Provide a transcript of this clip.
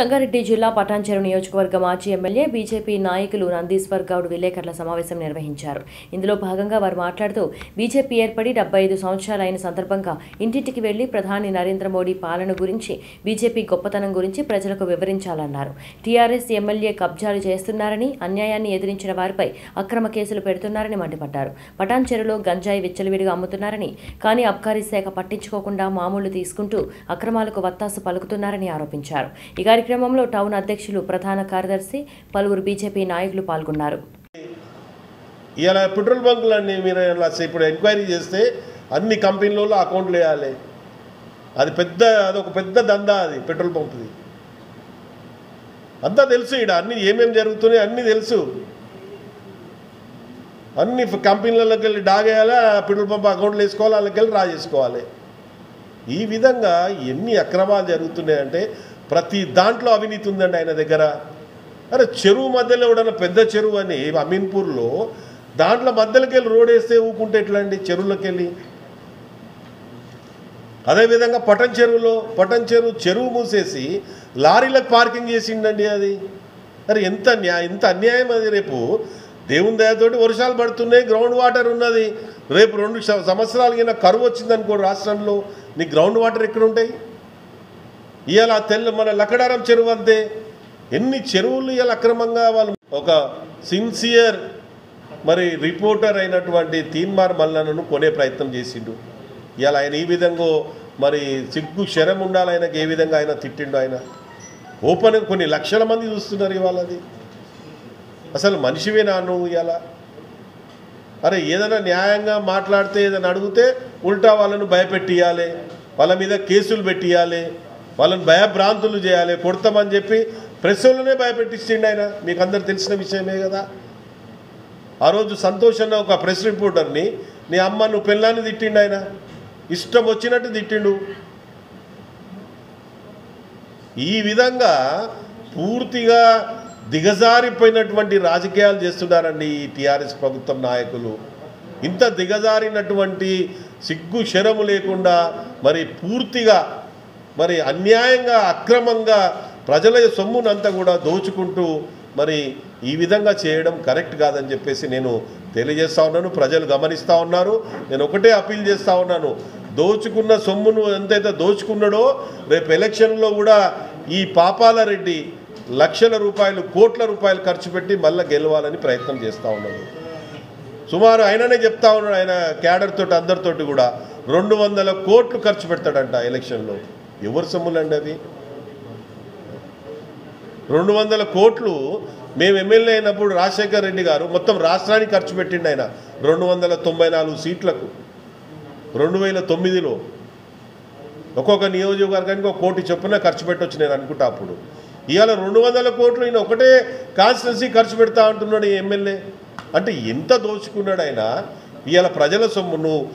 సంగారెడ్డి జిల్లా పటాన్చెరు నియోజకవర్గ మాజీ ఎమ్మెల్యే బీజేపీ నాయకులు నందీశ్వర్ గౌడ్ విలేకరుల సమావేశం నిర్వహించారు. ఇందులో భాగంగా వారు మాట్లాడుతూ బీజేపీ ఏర్పడి డెబ్బై ఐదు సంవత్సరాలు అయిన సందర్భంగా ఇంటింటికి వెళ్ళి ప్రధాని నరేంద్ర మోడీ పాలన గురించి బీజేపీ గొప్పతనం గురించి ప్రజలకు వివరించాలన్నారు. టీఆర్ఎస్ ఎమ్మెల్యే కబ్జాలు చేస్తున్నారని అన్యాయాన్ని ఎదిరించిన వారిపై అక్రమ కేసులు పెడుతున్నారని మండిపడ్డారు. పటాన్చెరులో గంజాయి విచ్చలవిడిగా అమ్ముతున్నారని కానీ అబ్కారీ శాఖ పట్టించుకోకుండా మామూలు తీసుకుంటూ అక్రమాలకు వత్తాసు పలుకుతున్నారని ఆరోపించారు. ఈ కార్యక్రమంలో టౌన్ అధ్యక్షులు ప్రధాన కార్యదర్శి పలువురు బీజేపీ నాయకులు పాల్గొన్నారు. ఇలా పెట్రోల్ బంకులన్నీ మీరు ఇప్పుడు ఎంక్వైరీ చేస్తే అన్ని కంపెనీలలో అకౌంట్లు వేయాలి. అది పెద్ద అది ఒక పెద్ద దందా అది పెట్రోల్ పంప్ది అంతా తెలుసు ఇక్కడ అన్ని ఏమేమి జరుగుతున్నాయి అన్నీ తెలుసు. అన్ని కంపెనీలకి వెళ్ళి డాగేయాలి పెట్రోల్ పంప్ అకౌంట్లు వేసుకోవాలి వాళ్ళకి వెళ్ళి రా చేసుకోవాలి. ఈ విధంగా ఎన్ని అక్రమాలు జరుగుతున్నాయంటే ప్రతి దాంట్లో అవినీతి ఉందండి ఆయన దగ్గర. అరే చెరువు మధ్యలో ఎవడన్నా పెద్ద చెరువు అని అమీన్పూర్లో దాంట్లో మధ్యలోకి వెళ్ళి రోడ్ వేస్తే ఊకుంటే ఎట్లా అండి చెరువులోకి వెళ్ళి అదేవిధంగా పటన్ చెరువులో పటన్ చెరువు చెరువు మూసేసి లారీలకు పార్కింగ్ చేసిండండి అది. అరే ఎంత న్యాయ ఎంత అన్యాయం అది రేపు. దేవుని దయతోటి వర్షాలు పడుతున్నాయి గ్రౌండ్ వాటర్ ఉన్నది. రేపు రెండు స- సంవత్సరాలు కింద కరువు వచ్చిందనుకో రాష్ట్రంలో. నీ గ్రౌండ్ వాటర్ ఎక్కడ ఉంటాయి ఇవాళ తెల్ల మన లక్కడారం చెరువు అంతే. ఎన్ని చెరువులు ఇవాళ అక్రమంగా వాళ్ళు ఒక సిన్సియర్ మరి రిపోర్టర్ అయినటువంటి తీన్మార్ మల్లనను కొనే ప్రయత్నం చేసిండు. ఇవాళ ఆయన ఈ విధంగా మరి సిగ్గు శరం ఉండాలి ఆయనకు ఏ విధంగా ఆయన తిట్టిండు ఆయన. ఓపెన్ కొన్ని లక్షల మంది చూస్తున్నారు ఇవాళ అది. అసలు మనిషివేనా నువ్వు ఇవాళ అరే ఏదైనా న్యాయంగా మాట్లాడితే ఏదైనా అడిగితే ఉల్టా వాళ్ళను భయపెట్టియాలి. వాళ్ళ మీద కేసులు పెట్టియాలి. వాళ్ళని భయభ్రాంతులు చేయాలి కొడతామని చెప్పి ప్రెస్లోనే భయపెట్టించిండు ఆయన. మీకు అందరు తెలిసిన విషయమే కదా. ఆ రోజు సంతోష్ అన్న ఒక ప్రెస్ రిపోర్టర్ని నీ అమ్మ నువ్వు పిల్లాన్ని తిట్టిండు ఆయన. ఇష్టం వచ్చినట్టు తిట్టిండు. ఈ విధంగా పూర్తిగా దిగజారిపోయినటువంటి రాజకీయాలు చేస్తున్నారండి ఈ టీఆర్ఎస్ ప్రభుత్వం నాయకులు. ఇంత దిగజారినటువంటి సిగ్గు శరము లేకుండా మరి పూర్తిగా మరి అన్యాయంగా అక్రమంగా ప్రజల సొమ్మునంతా కూడా దోచుకుంటూ మరి ఈ విధంగా చేయడం కరెక్ట్ కాదని చెప్పేసి నేను తెలియజేస్తా ఉన్నాను. ప్రజలు గమనిస్తూ ఉన్నారు. నేను ఒకటే అప్పీల్ చేస్తూ ఉన్నాను. దోచుకున్న సొమ్మును ఎంతైతే దోచుకున్నాడో రేపు ఎలక్షన్లో కూడా ఈ పాపాల రెడ్డి లక్షల రూపాయలు కోట్ల రూపాయలు ఖర్చు పెట్టి మళ్ళీ గెలవాలని ప్రయత్నం చేస్తూ ఉన్నాడు. సుమారు ఆయననే చెప్తా ఉన్నాడు ఆయన క్యాడర్ తోటి అందరితోటి కూడా. రెండు వందల కోట్లు ఖర్చు పెడతాడంట ఎలక్షన్లో. ఎవరు సొమ్ములండి అవి రెండు వందల కోట్లు మేము ఎమ్మెల్యే అయినప్పుడు రాజశేఖర్ రెడ్డి గారు మొత్తం రాష్ట్రానికి ఖర్చు పెట్టిండు ఆయన. రెండు వందల తొంభై నాలుగు సీట్లకు. రెండు వేల తొమ్మిదిలో. ఒక్కొక్క నియోజకవర్గానికి ఒక కోటి చొప్పున ఖర్చు పెట్టొచ్చు నేను అనుకుంటా అప్పుడు. ఇవాళ రెండు వందల కోట్లు ఈయన ఒకటే కాన్స్టిట్యున్సీ ఖర్చు పెడతా అంటున్నాడు ఈ ఎమ్మెల్యే. అంటే ఎంత దోచుకున్నాడు ఆయన? ఇవాళ ప్రజల సొమ్మును